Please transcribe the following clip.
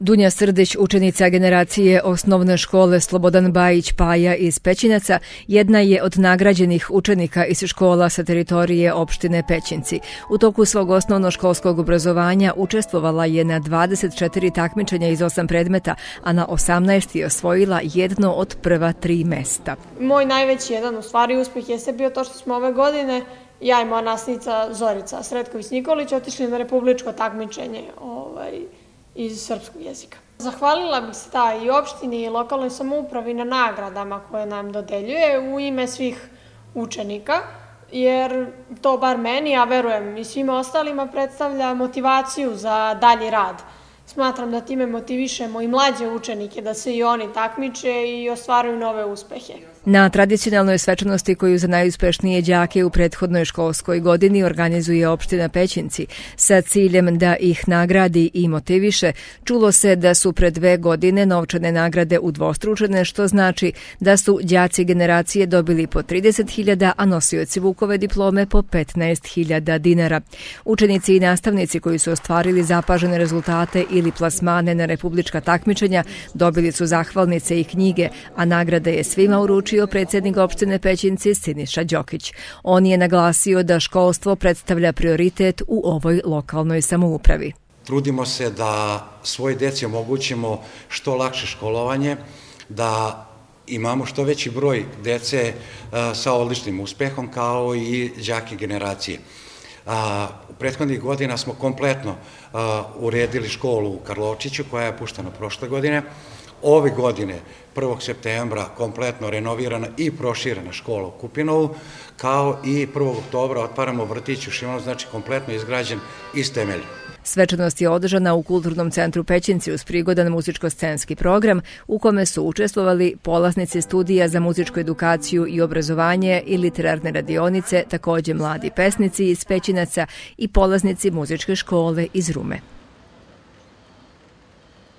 Dunja Srdić, učenica generacije osnovne škole Slobodan Bajić Paja iz Pećinaca, jedna je od nagrađenih učenika iz škola sa teritorije opštine Pećinci. U toku svog osnovnoškolskog obrazovanja učestvovala je na 24 takmičenja iz 8 predmeta, a na 18 je osvojila jedno od prva tri mesta. Moj najveći jedan u stvari uspeh jeste bio to što smo ove godine ja i moja nasnica Zorica Sretković-Nikolić otišli na republičko takmičenje ovaj, iz srpskog jezika. Zahvalila bih se ta i opštini i lokalnoj samoupravi na nagradama koje nam dodeljuje u ime svih učenika, jer to bar meni, a verujem i svima ostalima, predstavlja motivaciju za dalji rad. Smatram da time motivišemo i mlađe učenike da se i oni takmiče i ostvaruju nove uspehe. Na tradicionalnoj svečanosti koju za najuspešnije đake u prethodnoj školskoj godini organizuje opština Pećinci sa ciljem da ih nagradi i motiviše, čulo se da su pre dve godine novčane nagrade udvostručene, što znači da su đaci generacije dobili po 30.000, a nosioci Vukove diplome po 15.000 dinara. Učenici i nastavnici koji su ostvarili zapažene rezultate ili plasmane na republička takmičenja dobili su zahvalnice i knjige, a nagrade je svima uručio predsjednik opštine Pećinci Siniša Đokić. On je naglasio da školstvo predstavlja prioritet u ovoj lokalnoj samoupravi. Trudimo se da svoje deci omogućimo što lakše školovanje, da imamo što veći broj djece sa odličnim uspehom kao i džake generacije. U prethodnih godina smo kompletno uredili školu u Karlovčiću koja je puštena prošle godine. Ove godine, 1. septembra, kompletno renovirana i proširena škola u Kupinovu, kao i 1. oktobra otvaramo vrtić u Šimanu, znači kompletno izgrađen iz temelja. Svečanost je održana u Kulturnom centru Pećinci uz prigodan muzičko-scenski program u kome su učestvovali polaznici studija za muzičku edukaciju i obrazovanje i literarne radionice, također mladi pesnici iz Pećinaca i polaznici muzičke škole iz Rume.